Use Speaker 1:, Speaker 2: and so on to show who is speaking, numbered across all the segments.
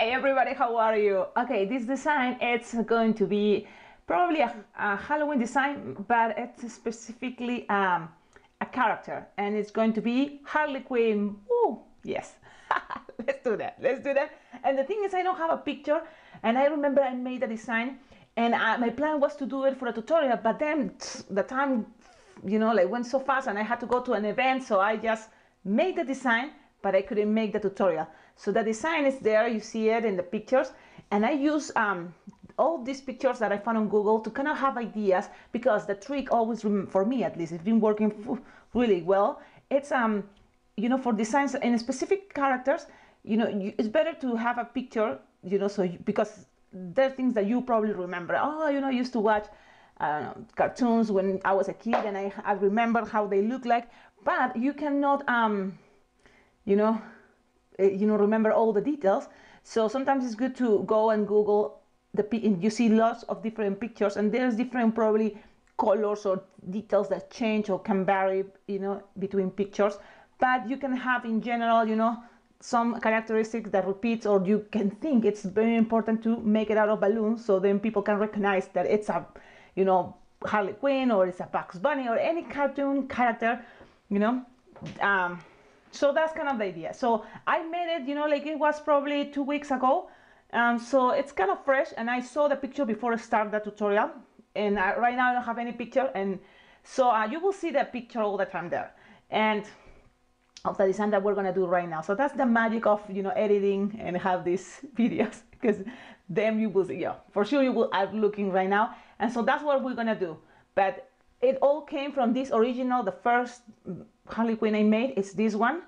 Speaker 1: Hey everybody, how are you? Okay, this design it's going to be probably a, a Halloween design, but it's specifically um, a character, and it's going to be Harley Quinn. Ooh, yes, let's do that. Let's do that. And the thing is, I don't have a picture, and I remember I made a design, and I, my plan was to do it for a tutorial, but then the time, you know, like went so fast, and I had to go to an event, so I just made the design but I couldn't make the tutorial. So the design is there, you see it in the pictures, and I use um, all these pictures that I found on Google to kind of have ideas because the trick always, for me at least, it's been working really well. It's, um, you know, for designs and specific characters, you know, you, it's better to have a picture, you know, so you, because there are things that you probably remember. Oh, you know, I used to watch uh, cartoons when I was a kid and I, I remember how they look like, but you cannot, um, you know, you know, remember all the details. So sometimes it's good to go and Google the, you see lots of different pictures and there's different probably colors or details that change or can vary, you know, between pictures. But you can have in general, you know, some characteristics that repeats or you can think it's very important to make it out of balloons so then people can recognize that it's a, you know, Harley Quinn or it's a Bugs Bunny or any cartoon character, you know. Um, so that's kind of the idea. So i made it you know like it was probably two weeks ago. Um, so it's kind of fresh and i saw the picture before i start the tutorial. And I, right now i don't have any picture and so uh, you will see the picture all the time there and of the design that we're gonna do right now. So that's the magic of you know editing and have these videos because then you will see yeah for sure you will are looking right now. And so that's what we're gonna do. But it all came from this original the first Harley Quinn I made is this one.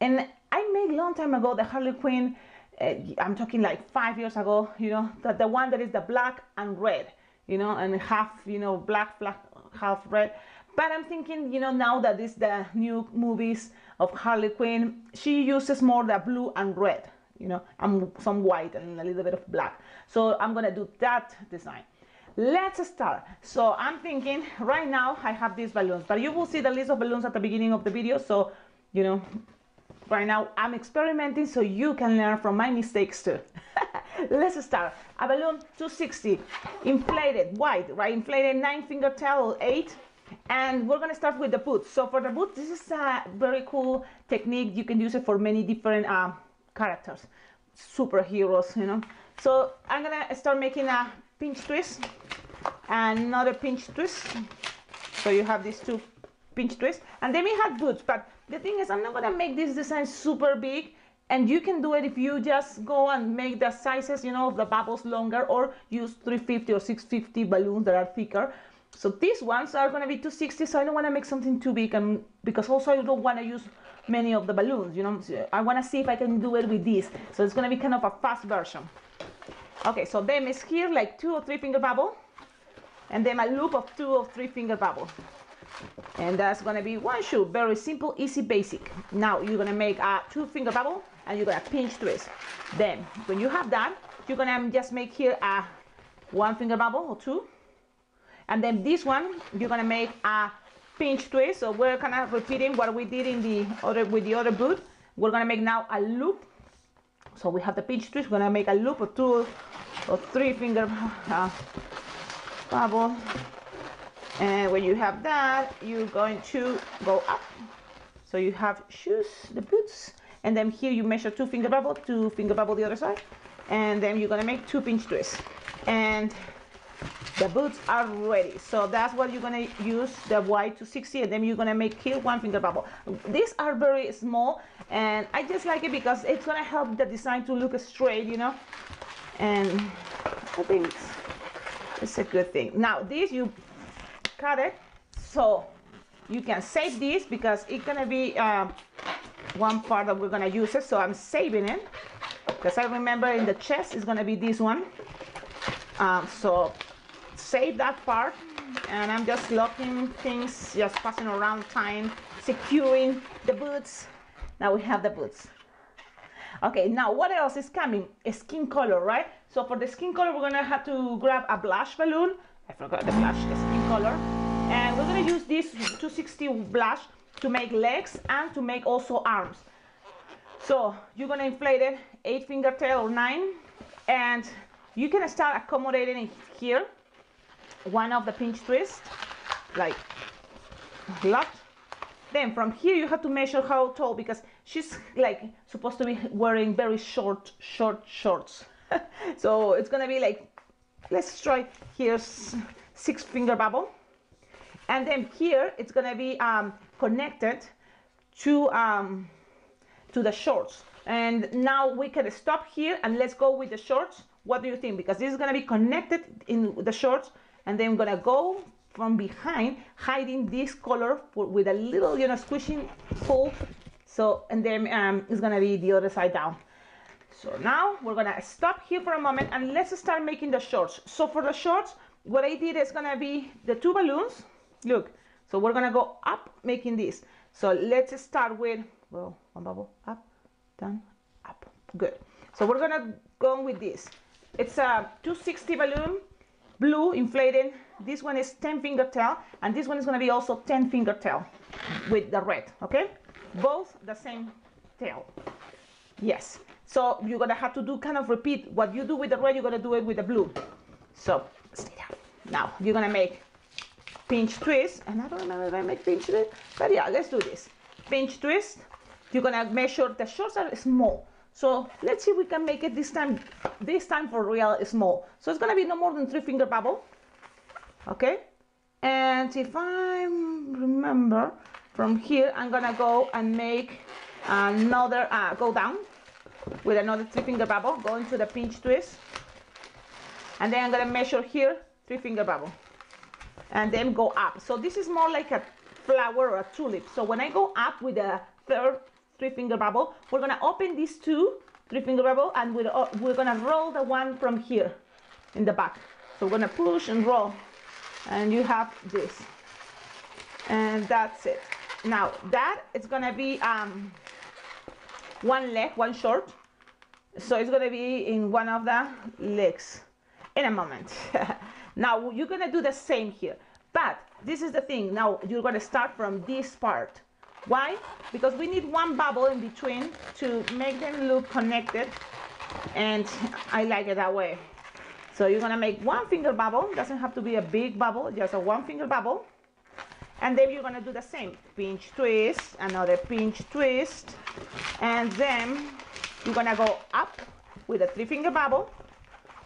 Speaker 1: And I made long time ago the Harley Quinn, uh, I'm talking like five years ago, you know, that the one that is the black and red, you know, and half, you know, black, black, half red. But I'm thinking, you know, now that is the new movies of Harley Quinn, she uses more the blue and red, you know, and some white and a little bit of black. So I'm gonna do that design let's start. So i'm thinking right now i have these balloons but you will see the list of balloons at the beginning of the video. So you know right now i'm experimenting so you can learn from my mistakes too. Let's start. A balloon 260 inflated white right? Inflated nine finger tail eight. And we're to start with the boots. So for the boots this is a very cool technique. You can use it for many different uh, characters. Superheroes you know. So i'm gonna start making a pinch twist. And another pinch twist. So you have these two pinch twists. And then we have boots but the thing is i'm not gonna make this design super big. And you can do it if you just go and make the sizes you know of the bubbles longer or use 350 or 650 balloons that are thicker. So these ones are going to be 260 so i don't want to make something too big and because also i don't want to use many of the balloons you know. I want to see if i can do it with this so it's going to be kind of a fast version okay so them is here like two or three finger bubble and then a loop of two or three finger bubble. And that's gonna be one shoe very simple easy basic. Now you're gonna make a two finger bubble and you're gonna pinch twist. Then when you have that you're gonna just make here a one finger bubble or two. And then this one you're gonna make a pinch twist. So we're kind of repeating what we did in the other with the other boot. We're gonna make now a loop so we have the pinch twist we're gonna make a loop of two or three finger uh, bubble and when you have that you're going to go up. So you have shoes the boots and then here you measure two finger bubble two finger bubble the other side. And then you're gonna make two pinch twists and the boots are ready so that's what you're gonna use the y260 and then you're gonna make here one finger bubble these are very small and I just like it because it's gonna help the design to look straight you know and I think it's a good thing. Now this you cut it so you can save this because it's gonna be uh, one part that we're gonna use it. So I'm saving it because I remember in the chest is gonna be this one. Um, so save that part and I'm just locking things, just passing around time, securing the boots. Now we have the boots. Okay, now what else is coming? A skin color, right? So for the skin color, we're gonna have to grab a blush balloon. I forgot the blush, the skin color. And we're gonna use this 260 blush to make legs and to make also arms. So you're gonna inflate it eight finger tail or nine and you can start accommodating it here one of the pinch twist like locked. Then from here you have to measure how tall because she's like supposed to be wearing very short short shorts. So it's gonna be like let's try here's six finger bubble. And then here it's gonna be um, connected to um, to the shorts. And now we can stop here and let's go with the shorts. What do you think? Because this is gonna be connected in the shorts and then I'm gonna go from behind hiding this color for, with a little you know squishing fold so and then um, it's gonna be the other side down. So now we're gonna stop here for a moment and let's start making the shorts. So for the shorts what I did is gonna be the two balloons. Look so we're gonna go up making this. So let's start with well one bubble up down up. Good. So we're gonna go with this. It's a 260 balloon blue inflated this one is 10 finger tail and this one is going to be also 10 finger tail with the red okay? Both the same tail. Yes. So you're going to have to do kind of repeat what you do with the red you're going to do it with the blue. So stay down. Now you're going to make pinch twist and i don't remember if i make pinch twist but yeah let's do this. Pinch twist you're going to measure the shorts are small so let's see if we can make it this time, this time for real small. So it's gonna be no more than three finger bubble, okay? And if I remember from here, I'm gonna go and make another, uh, go down with another three finger bubble, go into the pinch twist. And then I'm gonna measure here, three finger bubble. And then go up. So this is more like a flower or a tulip. So when I go up with a third three finger bubble. We're gonna open these two three finger bubble and we're, uh, we're gonna roll the one from here in the back. So we're gonna push and roll and you have this. And that's it. Now that is gonna be um, one leg, one short. So it's gonna be in one of the legs in a moment. now you're gonna do the same here. But this is the thing, now you're gonna start from this part why? Because we need one bubble in between to make them look connected and I like it that way. So you're gonna make one finger bubble, doesn't have to be a big bubble, just a one finger bubble. And then you're gonna do the same, pinch twist, another pinch twist, and then you're gonna go up with a three finger bubble,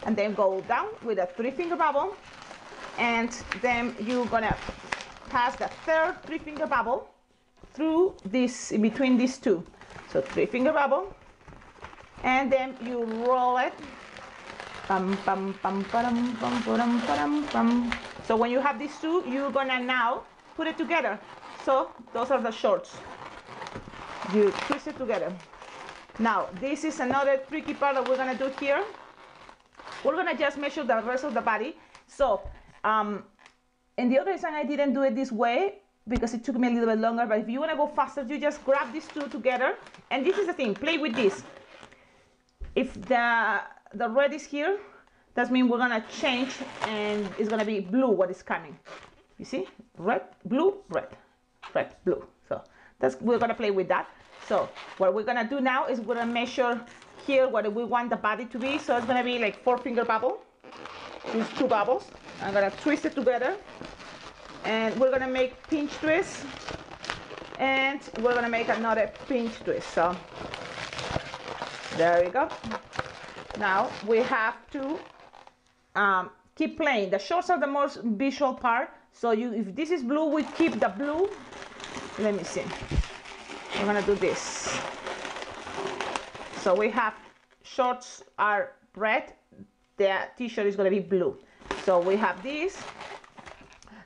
Speaker 1: and then go down with a three finger bubble, and then you're gonna pass the third three finger bubble through this, in between these two. So three finger bubble, and then you roll it. So when you have these two, you're gonna now put it together. So those are the shorts. You twist it together. Now, this is another tricky part that we're gonna do here. We're gonna just measure the rest of the body. So, um, in the other design, I didn't do it this way because it took me a little bit longer. But if you want to go faster, you just grab these two together. And this is the thing, play with this. If the, the red is here, that means we're gonna change and it's gonna be blue what is coming. You see, red, blue, red, red, blue. So that's, we're gonna play with that. So what we're gonna do now is we're gonna measure here what we want the body to be. So it's gonna be like four finger bubble, these two bubbles. I'm gonna twist it together and we're gonna make pinch twist. And we're gonna make another pinch twist so. There we go. Now we have to um, keep playing. The shorts are the most visual part so you if this is blue we keep the blue. Let me see. We're gonna do this. So we have shorts are red. The t-shirt is gonna be blue. So we have this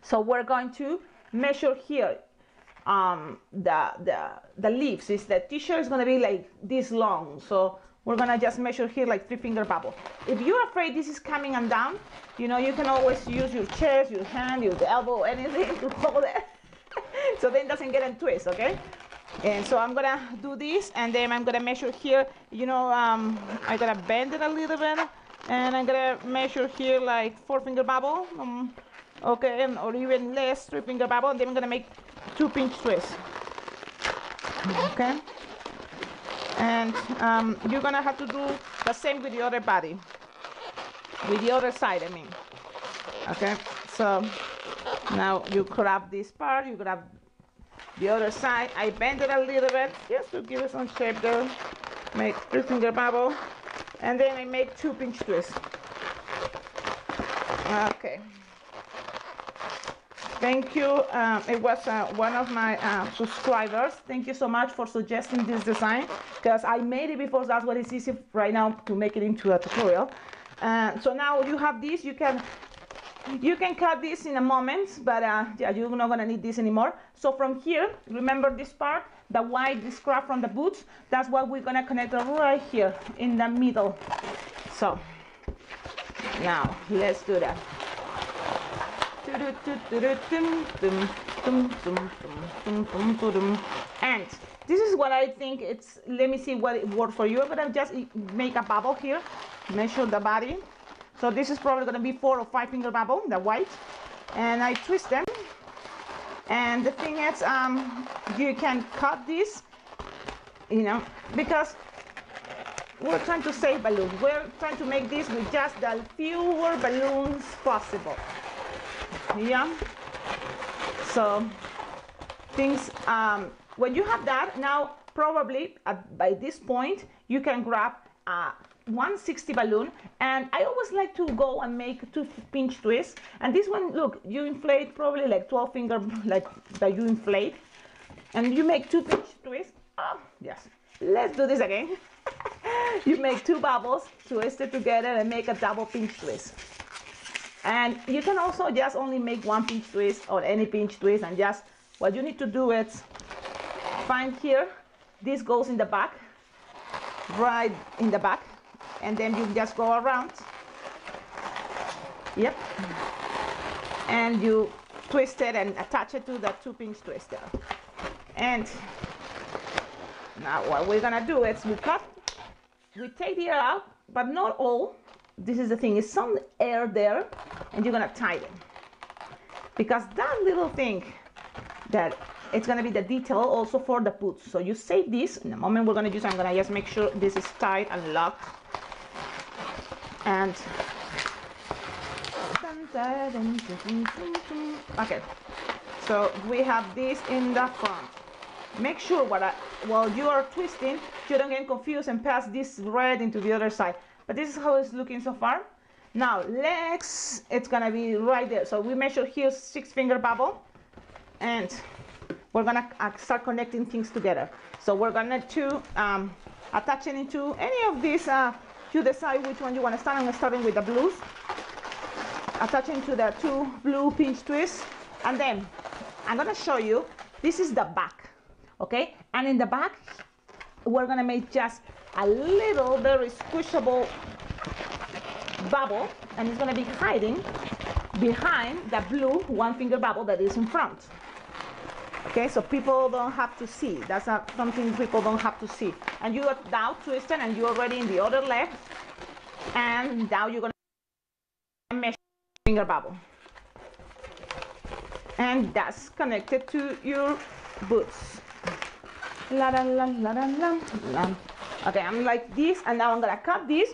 Speaker 1: so we're going to measure here um, the, the, the leaves. Is the t-shirt is going to be like this long. So we're going to just measure here like three finger bubble. If you're afraid this is coming undone, you know, you can always use your chest, your hand, your elbow, anything to hold it. so then it doesn't get in twist, okay? And so I'm gonna do this and then I'm gonna measure here, you know, um, I'm gonna bend it a little bit and I'm gonna measure here like four finger bubble. Um, okay and or even less three finger bubble and then I'm gonna make two pinch twists. Okay. And um, you're gonna have to do the same with the other body. With the other side I mean. Okay so now you grab this part you grab the other side. I bend it a little bit just to give it some shape there make three finger bubble. And then I make two pinch twists. Okay Thank you. Um, it was uh, one of my uh, subscribers. Thank you so much for suggesting this design because I made it before. That's what it's easy right now to make it into a tutorial. Uh, so now you have this. You can you can cut this in a moment, but uh, yeah, you're not gonna need this anymore. So from here, remember this part, the white, this scrap from the boots. That's what we're gonna connect right here in the middle. So now let's do that. And this is what I think it's, let me see what it works for you. I'm gonna just make a bubble here, measure the body. So this is probably gonna be four or five finger bubble, the white. And I twist them. And the thing is, um, you can cut this, you know, because we're trying to save balloons. We're trying to make this with just the fewer balloons possible yeah. So things um, when you have that now probably at, by this point you can grab a 160 balloon. And I always like to go and make two pinch twists. And this one look you inflate probably like 12 finger like that you inflate. And you make two pinch twists. Oh yes. Let's do this again. You make two bubbles twist it together and make a double pinch twist and you can also just only make one pinch twist or any pinch twist and just what you need to do is find here this goes in the back right in the back and then you just go around. Yep. And you twist it and attach it to the two pinch twister. And now what we're gonna do is we cut we take the air out but not all. This is the thing is some air there and you're gonna tie them because that little thing that it's gonna be the detail also for the boots. So you save this. In the moment we're gonna use I'm gonna just make sure this is tight and locked. And okay. So we have this in the front. Make sure what I, while you are twisting you don't get confused and pass this red into the other side. But this is how it's looking so far now legs it's gonna be right there. So we measure here six finger bubble and we're gonna uh, start connecting things together. So we're gonna to um, attach it into any of these uh, you decide which one you want to start. I'm starting with the blues. Attaching to the two blue pinch twists. And then I'm gonna show you this is the back okay? And in the back we're gonna make just a little very squishable bubble and it's going to be hiding behind the blue one finger bubble that is in front. Okay so people don't have to see. That's not something people don't have to see. And you are now twisted and you're already in the other leg and now you're going to measure finger bubble. And that's connected to your boots. La la la la la la. Okay, I'm like this, and now I'm gonna cut this,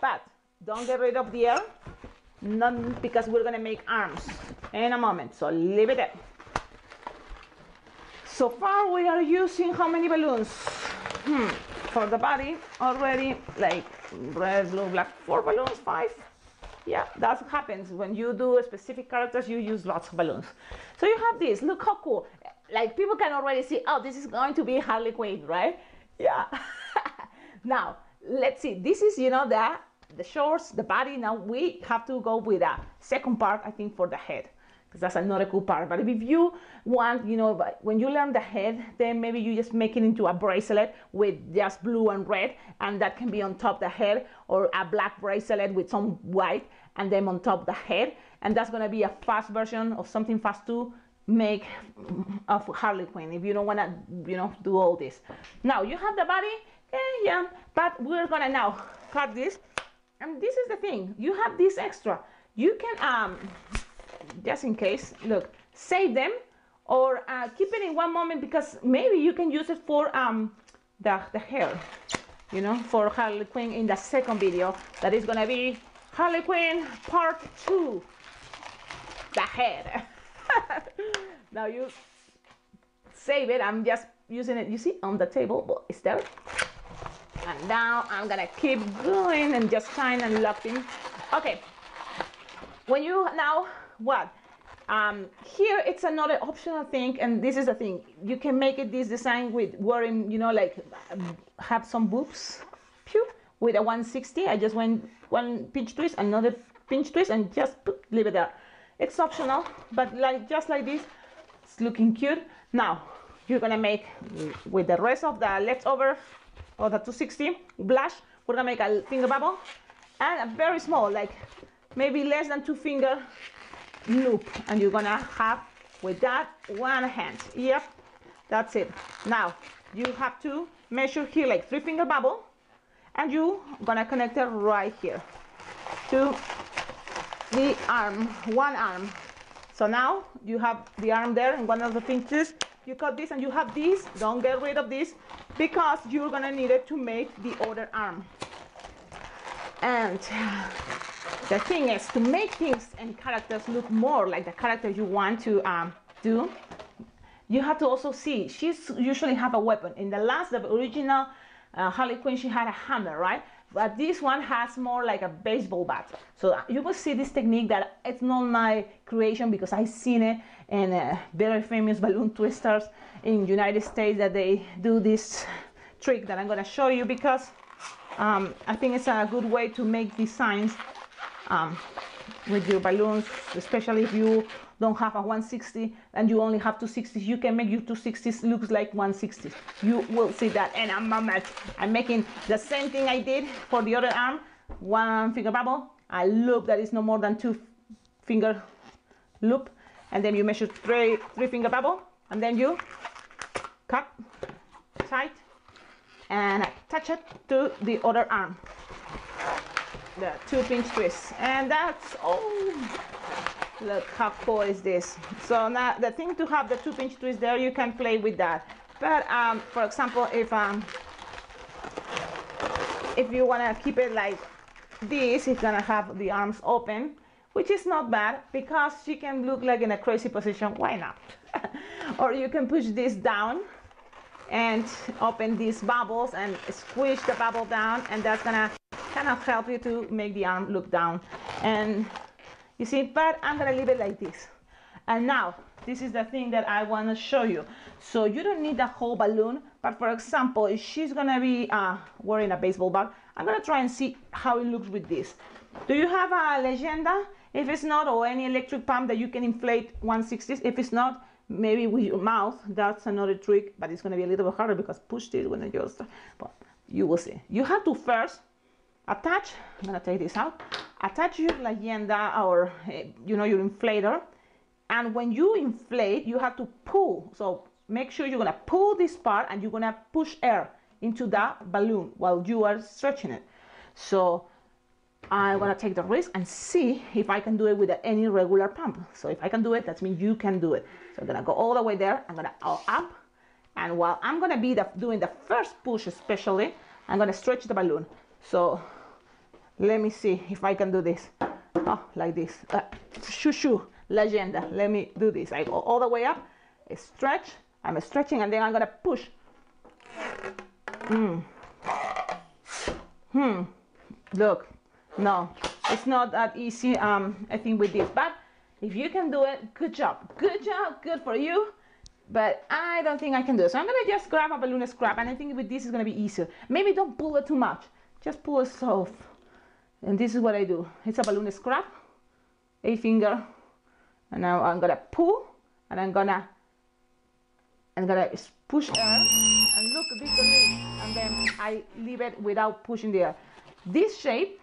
Speaker 1: but don't get rid of the air, none because we're gonna make arms in a moment. So leave it there. So far, we are using how many balloons? Hmm. For the body, already like red, blue, black, four balloons, five. Yeah, that happens when you do specific characters. You use lots of balloons. So you have this. Look how cool. Like people can already see. Oh, this is going to be Harley Quinn, right? Yeah. now, let's see. This is, you know, the, the shorts, the body. Now we have to go with a second part, I think, for the head. Because that's another cool part. But if you want, you know, when you learn the head, then maybe you just make it into a bracelet with just blue and red, and that can be on top the head, or a black bracelet with some white, and then on top the head. And that's gonna be a fast version of something fast to make of Harley Quinn if you don't want to you know do all this now you have the body eh, yeah but we're gonna now cut this and this is the thing you have this extra you can um just in case look save them or uh, keep it in one moment because maybe you can use it for um the, the hair, you know, for Harley Quinn in the second video. That is gonna be Harley Quinn part two, the head. now you save it. I'm just using it, you see, on the table, it's there. And now I'm gonna keep going and just trying and locking. Okay, when you now what? Um, here it's another optional thing and this is the thing. You can make it this design with wearing you know like have some boobs. Pew, with a 160 I just went one pinch twist another pinch twist and just leave it there. It's optional but like just like this it's looking cute. Now you're gonna make with the rest of the leftover of the 260 blush we're gonna make a finger bubble. And a very small like maybe less than two finger loop. And you're gonna have with that one hand. Yep that's it. Now you have to measure here like three finger bubble. And you're gonna connect it right here to the arm one arm. So now you have the arm there. And one of the pinches you cut this and you have this don't get rid of this because you're gonna need it to make the other arm. And the thing is to make things and characters look more like the character you want to um, do you have to also see she's usually have a weapon. In the last the original uh, harley quinn she had a hammer right? But this one has more like a baseball bat. So you will see this technique that it's not my creation because i've seen it in uh, very famous balloon twisters in united states that they do this trick that i'm going to show you because um, i think it's a good way to make designs um, with your balloons, especially if you don't have a 160 and you only have 260s, you can make your 260s looks like 160s. You will see that. And I'm, I'm making the same thing I did for the other arm, one finger bubble, a loop. That is no more than two finger loop, and then you measure three, three finger bubble, and then you cut tight and attach it to the other arm. The two pinch twist. And that's oh look how cool is this. So now the thing to have the two pinch twist there you can play with that. But um, for example if um, if you want to keep it like this it's gonna have the arms open which is not bad because she can look like in a crazy position why not or you can push this down and open these bubbles and squish the bubble down and that's gonna kind of help you to make the arm look down. And you see, but I'm gonna leave it like this. And now, this is the thing that I wanna show you. So you don't need the whole balloon, but for example, if she's gonna be uh, wearing a baseball bat, I'm gonna try and see how it looks with this. Do you have a Legenda? If it's not, or any electric pump that you can inflate 160s, if it's not, maybe with your mouth, that's another trick, but it's gonna be a little bit harder because push this when you just, but you will see. You have to first attach i'm gonna take this out attach your legenda or eh, you know your inflator. And when you inflate you have to pull. So make sure you're gonna pull this part and you're gonna push air into that balloon while you are stretching it. So I'm gonna take the risk and see if I can do it with any regular pump. So if I can do it, that means you can do it. So I'm gonna go all the way there. I'm gonna go up, and while I'm gonna be the, doing the first push, especially, I'm gonna stretch the balloon. So let me see if I can do this. Oh like this. Uh, shoo shoo. Legenda let me do this. I go all the way up stretch I'm stretching and then I'm gonna push. Hmm. Hmm. Look no it's not that easy um I think with this. But if you can do it good job. Good job good for you. But I don't think I can do it. So I'm gonna just grab a balloon scrap and I think with this is gonna be easier. Maybe don't pull it too much. Just pull it soft. And this is what I do. It's a balloon scrap. A finger. And now I'm gonna pull and I'm gonna I'm gonna push air and look this and then I leave it without pushing the air. This shape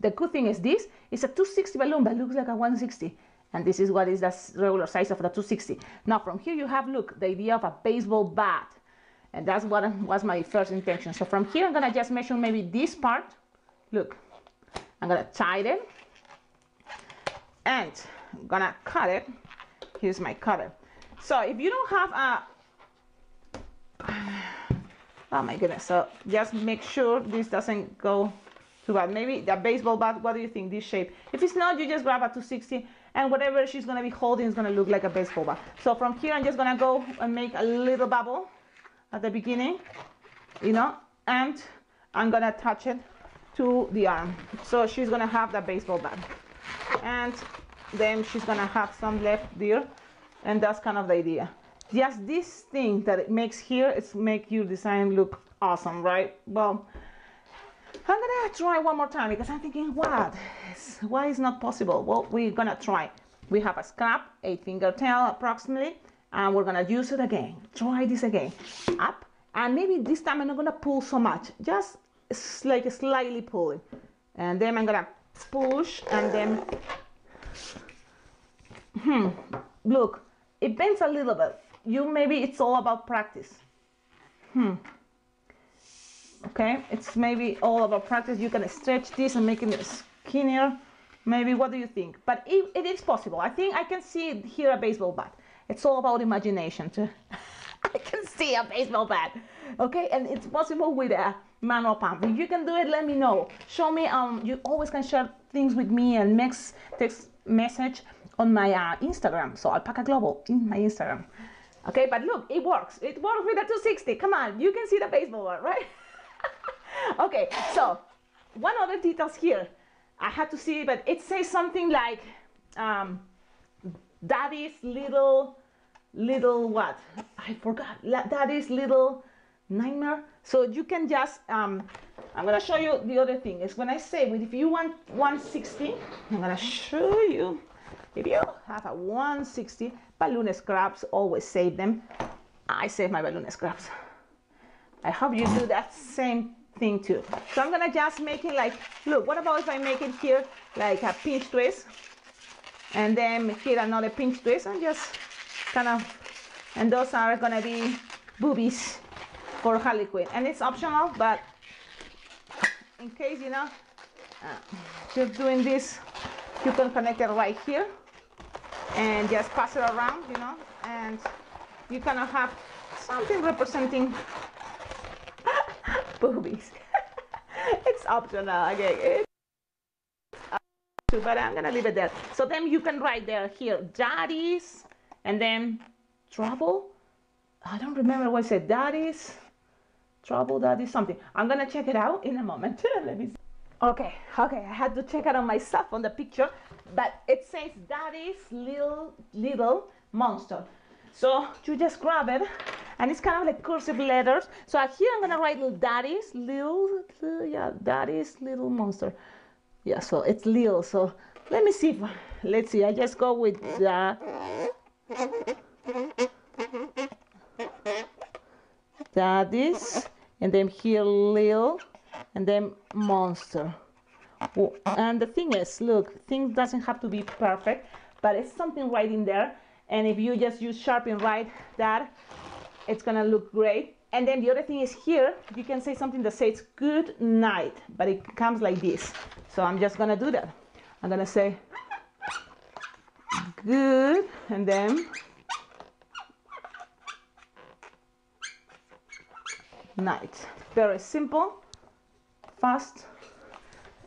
Speaker 1: the good thing is this is a 260 balloon but looks like a 160 and this is what is the regular size of the 260 now from here you have look the idea of a baseball bat and that's what was my first intention so from here I'm gonna just measure maybe this part look I'm gonna tie it and I'm gonna cut it. Here's my cutter. So if you don't have a, Oh my goodness. So just make sure this doesn't go Maybe the baseball bat, what do you think, this shape? If it's not, you just grab a 260 and whatever she's gonna be holding is gonna look like a baseball bat. So from here, I'm just gonna go and make a little bubble at the beginning, you know, and I'm gonna attach it to the arm. So she's gonna have that baseball bat. And then she's gonna have some left there. And that's kind of the idea. Just this thing that it makes here, it's make your design look awesome, right? Well, I'm gonna try one more time because I'm thinking, what? Why is not possible? Well, we're gonna try. We have a scrap, eight finger tail approximately, and we're gonna use it again. Try this again. Up, and maybe this time I'm not gonna pull so much, just like slightly pulling. And then I'm gonna push and then, hmm, look, it bends a little bit. You maybe it's all about practice. Hmm okay it's maybe all about practice. You can stretch this and make it skinnier. Maybe what do you think? But it, it is possible. I think i can see here a baseball bat. It's all about imagination too. I can see a baseball bat. Okay and it's possible with a manual pump. If you can do it let me know. Show me um you always can share things with me and mix text message on my uh, instagram. So alpacaglobo in my instagram. Okay but look it works. It works with a 260 come on you can see the baseball bat right okay, so one other details here. I had to see, but it says something like um, daddy's little, little what? I forgot. Daddy's little nightmare. So you can just, um, I'm gonna show you the other thing is when I say, if you want 160, I'm gonna show you. If you have a 160 balloon scraps, always save them. I save my balloon scraps. I hope you do that same thing too. So I'm gonna just make it like, look, what about if I make it here like a pinch twist? And then here another pinch twist and just kind of, and those are gonna be boobies for Harley Quinn. And it's optional, but in case, you know, uh, you're doing this, you can connect it right here and just pass it around, you know, and you kind of have something representing boobies. it's optional, okay? It's but I'm gonna leave it there. So then you can write there here, daddies, and then trouble. I don't remember what I said, daddies, trouble, daddies, something. I'm gonna check it out in a moment. Let me see. Okay, okay, I had to check it on myself on the picture, but it says daddy's little, little monster. So you just grab it and it's kind of like cursive letters. So here I'm gonna write little daddy's little, yeah, daddy's little monster. Yeah, so it's little. So let me see. If, let's see. I just go with the daddy's, and then here little, and then monster. And the thing is, look, things doesn't have to be perfect, but it's something right in there. And if you just use sharp and write that, it's gonna look great. And then the other thing is here, you can say something that says good night, but it comes like this. So I'm just gonna do that. I'm gonna say good, and then night. Very simple, fast.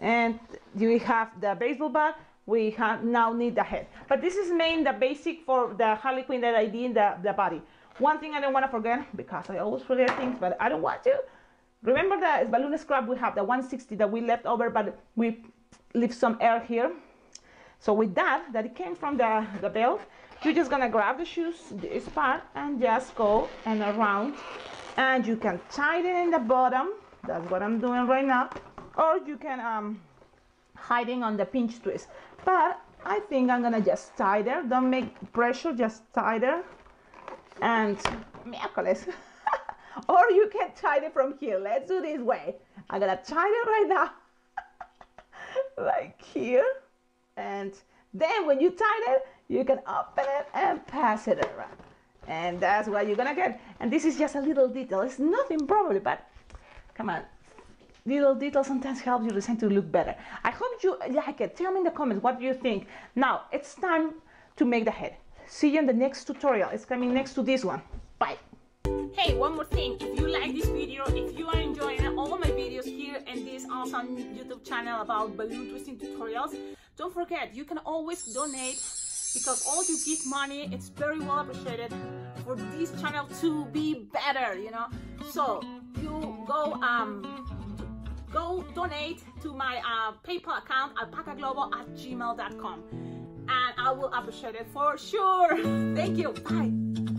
Speaker 1: And we have the baseball bat. We have now need the head. But this is main the basic for the Harley Quinn that I did in the, the body. One thing I don't want to forget, because I always forget things, but I don't want to. Remember the balloon scrap we have, the 160 that we left over, but we leave some air here. So with that, that it came from the, the belt, you're just gonna grab the shoes, this part, and just go and around. And you can tighten in the bottom, that's what I'm doing right now, or you can um, hiding on the pinch twist. But I think I'm gonna just tie there, don't make pressure, just tie there and miércoles. or you can tie it from here. Let's do this way. I'm gonna tie it right now, like here. And then when you tie it, you can open it and pass it around. And that's what you're gonna get. And this is just a little detail. It's nothing probably, but come on. Little details sometimes help your design to look better. I hope you like it. Tell me in the comments what you think. Now it's time to make the head. See you in the next tutorial. It's coming next to this one. Bye. Hey, one more thing. If you like this video, if you are enjoying all my videos here in this awesome YouTube channel about balloon twisting tutorials, don't forget, you can always donate because all you give money, it's very well appreciated for this channel to be better, you know. So you go um go donate to my uh, PayPal account alpacaglobo at gmail.com and I will appreciate it for sure. Thank you. Bye.